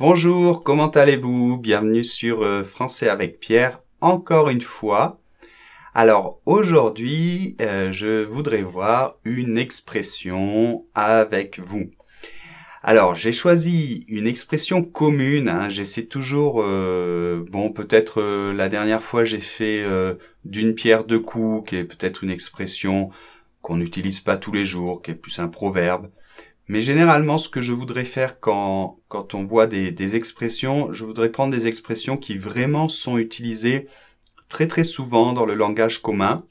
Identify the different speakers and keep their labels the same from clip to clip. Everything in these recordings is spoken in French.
Speaker 1: Bonjour, comment allez-vous? Bienvenue sur euh, Français avec Pierre, encore une fois. Alors aujourd'hui, euh, je voudrais voir une expression avec vous. Alors j'ai choisi une expression commune. Hein. J'essaie toujours, euh, bon peut-être la dernière fois j'ai fait d'une pierre deux coups, qui est peut-être une expression qu'on n'utilise pas tous les jours, qui est plus un proverbe. Mais généralement, ce que je voudrais faire quand, quand on voit des, des expressions, je voudrais prendre des expressions qui vraiment sont utilisées très très souvent dans le langage commun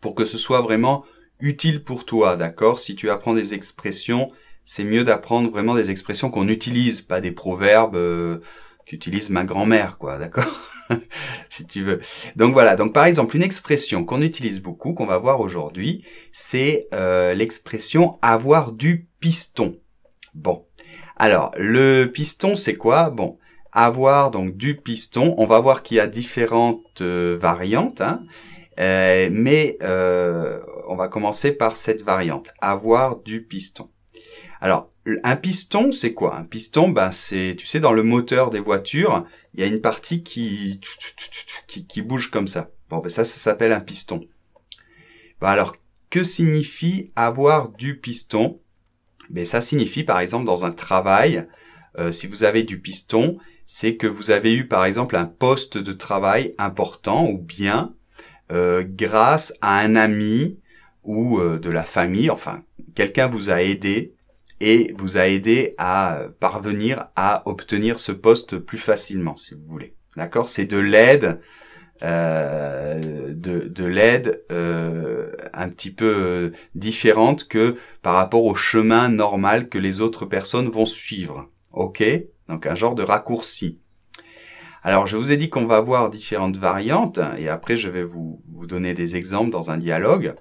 Speaker 1: pour que ce soit vraiment utile pour toi, d'accord? Si tu apprends des expressions, c'est mieux d'apprendre vraiment des expressions qu'on utilise, pas des proverbes euh, qu'utilise ma grand-mère, quoi, d'accord? si tu veux. Donc voilà, donc par exemple, une expression qu'on utilise beaucoup, qu'on va voir aujourd'hui, c'est euh, l'expression avoir du piston. Bon, alors le piston, c'est quoi? Bon, avoir donc du piston, on va voir qu'il y a différentes euh, variantes, hein, euh, mais on va commencer par cette variante, avoir du piston. Alors, un piston, c'est quoi? Un piston, ben c'est, tu sais, dans le moteur des voitures, il y a une partie qui qui, bouge comme ça. Bon, ben ça, ça s'appelle un piston. Ben alors, que signifie avoir du piston? Ben ça signifie, par exemple, dans un travail, euh, si vous avez du piston, c'est que vous avez eu, par exemple, un poste de travail important ou bien euh, grâce à un ami ou euh, de la famille, enfin, quelqu'un vous a aidé et vous a aidé à parvenir à obtenir ce poste plus facilement, si vous voulez. D'accord? C'est de l'aide, euh, de, de l'aide euh, un petit peu euh, différente que par rapport au chemin normal que les autres personnes vont suivre. Ok? Donc un genre de raccourci. Alors je vous ai dit qu'on va voir différentes variantes et après je vais vous donner des exemples dans un dialogue.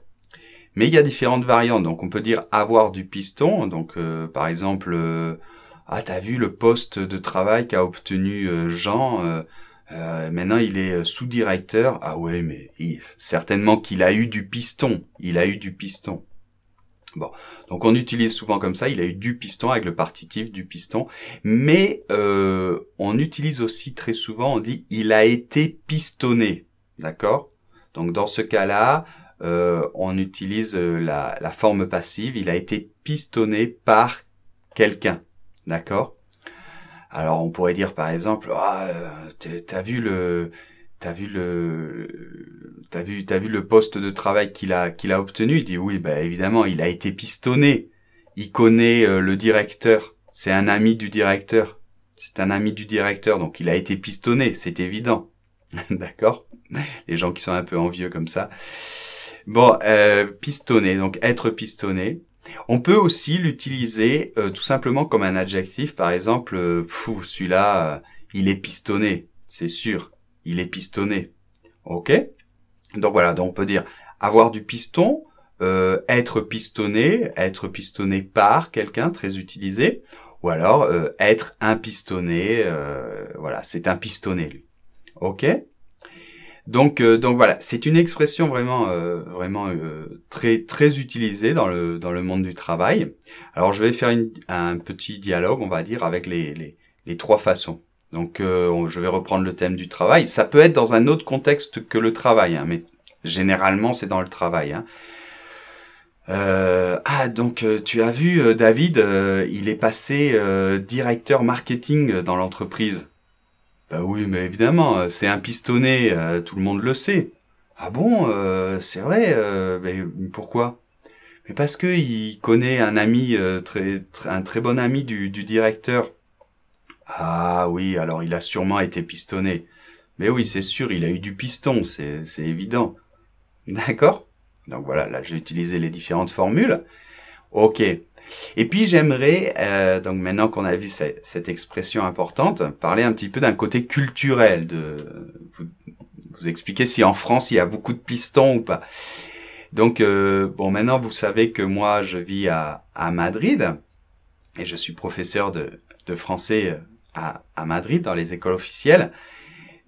Speaker 1: Mais il y a différentes variantes. Donc on peut dire avoir du piston. Donc euh, par exemple, euh, ah t'as vu le poste de travail qu'a obtenu euh, Jean. Euh, maintenant il est sous-directeur. Ah ouais, mais certainement qu'il a eu du piston. Il a eu du piston. Bon, donc on utilise souvent comme ça, il a eu du piston avec le partitif du piston, mais on utilise aussi très souvent, on dit il a été pistonné, d'accord? Donc dans ce cas-là, euh, on utilise euh, la, forme passive. Il a été pistonné par quelqu'un. D'accord? Alors on pourrait dire par exemple, ah, euh, t'as vu le, t'as vu le, t'as vu, t'as vu le poste de travail qu'il a, qu'il a obtenu? Il dit oui, bah évidemment, il a été pistonné. Il connaît le directeur. C'est un ami du directeur. C'est un ami du directeur, donc il a été pistonné, c'est évident. D'accord? Les gens qui sont un peu envieux comme ça. Bon, euh, pistonné, donc être pistonné. On peut aussi l'utiliser euh, tout simplement comme un adjectif, par exemple, euh, celui-là, euh, il est pistonné, c'est sûr, il est pistonné. Ok? Donc voilà, donc on peut dire avoir du piston, être pistonné, être pistonné par quelqu'un, très utilisé, ou alors être un pistonné, voilà, c'est un pistonné lui. Ok? Donc, euh, donc voilà, c'est une expression vraiment, euh, vraiment euh, très, très utilisée dans le dans le monde du travail. Alors, je vais faire un petit dialogue, on va dire, avec les les, les trois façons. Donc, je vais reprendre le thème du travail. Ça peut être dans un autre contexte que le travail, hein, mais généralement, c'est dans le travail. Hein. ah donc tu as vu David, il est passé directeur marketing dans l'entreprise. Bah oui, mais évidemment, euh, c'est un pistonné, euh, tout le monde le sait. Ah bon, euh, c'est vrai, mais pourquoi? Mais parce que il connaît un ami, très, un très bon ami du, du directeur. Ah oui, alors il a sûrement été pistonné. Mais oui, c'est sûr, il a eu du piston, c'est évident. D'accord? Donc voilà, là j'ai utilisé les différentes formules. Ok. Et puis j'aimerais, euh, donc maintenant qu'on a vu cette, expression importante, parler un petit peu d'un côté culturel, de vous, expliquer si en France il y a beaucoup de pistons ou pas. Donc euh, bon, maintenant vous savez que moi je vis à, Madrid et je suis professeur de, français à, à Madrid dans les écoles officielles.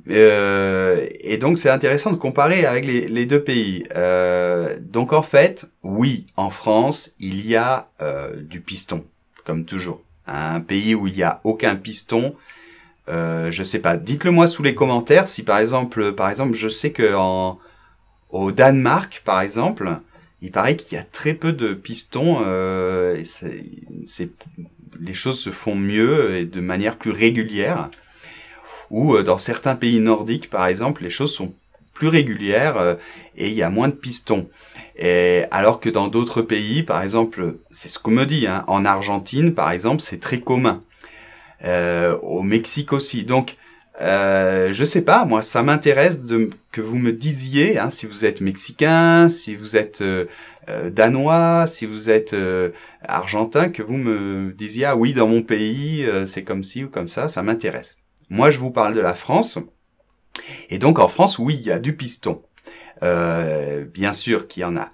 Speaker 1: Euh, et donc c'est intéressant de comparer avec les, deux pays. Euh, donc en fait, oui, en France, il y a euh, du piston, comme toujours. un pays où il n'y a aucun piston, euh, je sais pas. Dites-le moi sous les commentaires si par exemple, par exemple, je sais que au Danemark, par exemple, il paraît qu'il y a très peu de pistons. Euh, c'est, les choses se font mieux et de manière plus régulière. Ou euh, dans certains pays nordiques, par exemple, les choses sont plus régulières euh, et il y a moins de pistons. Et alors que dans d'autres pays, par exemple, c'est ce qu'on me dit, hein, en Argentine, par exemple, c'est très commun. Euh, au Mexique aussi. Donc, euh, je sais pas, moi, ça m'intéresse que vous me disiez, hein, si vous êtes mexicain, si vous êtes euh, euh, danois, si vous êtes argentin, que vous me disiez ah oui, dans mon pays, c'est comme ci ou comme ça, ça m'intéresse. Moi, je vous parle de la France, et donc en France, oui, il y a du piston, bien sûr qu'il y en a.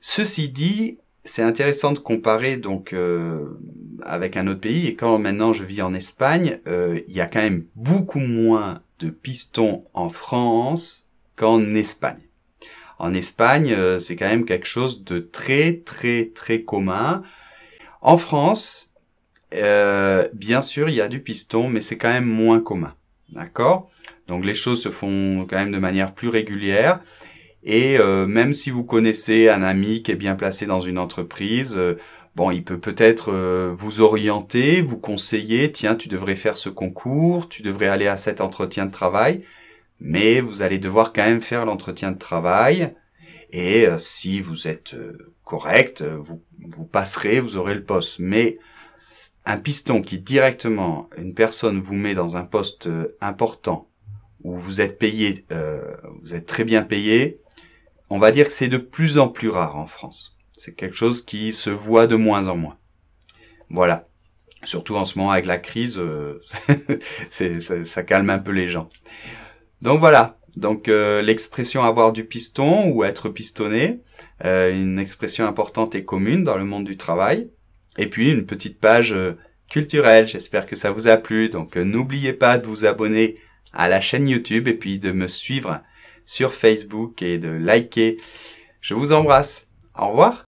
Speaker 1: Ceci dit, c'est intéressant de comparer donc euh, avec un autre pays. Et quand maintenant je vis en Espagne, euh, il y a quand même beaucoup moins de pistons en France qu'en Espagne. En Espagne, euh, c'est quand même quelque chose de très très très commun. En France, bien sûr, il y a du piston, mais c'est quand même moins commun. D'accord? Donc les choses se font quand même de manière plus régulière. Et euh, même si vous connaissez un ami qui est bien placé dans une entreprise, euh, bon, il peut peut-être euh, vous orienter, vous conseiller, tiens, tu devrais faire ce concours, tu devrais aller à cet entretien de travail, mais vous allez devoir quand même faire l'entretien de travail. Et si vous êtes correct, vous, vous passerez, vous aurez le poste. Mais un piston qui directement, une personne vous met dans un poste important, où vous êtes payé, vous êtes très bien payé, on va dire que c'est de plus en plus rare en France. C'est quelque chose qui se voit de moins en moins. Voilà. Surtout en ce moment avec la crise, euh, ça, calme un peu les gens. Donc voilà. Donc euh, l'expression avoir du piston ou être pistonné, euh, une expression importante et commune dans le monde du travail. Et puis une petite page culturelle. J'espère que ça vous a plu. Donc n'oubliez pas de vous abonner à la chaîne YouTube et puis de me suivre sur Facebook et de liker. Je vous embrasse. Au revoir.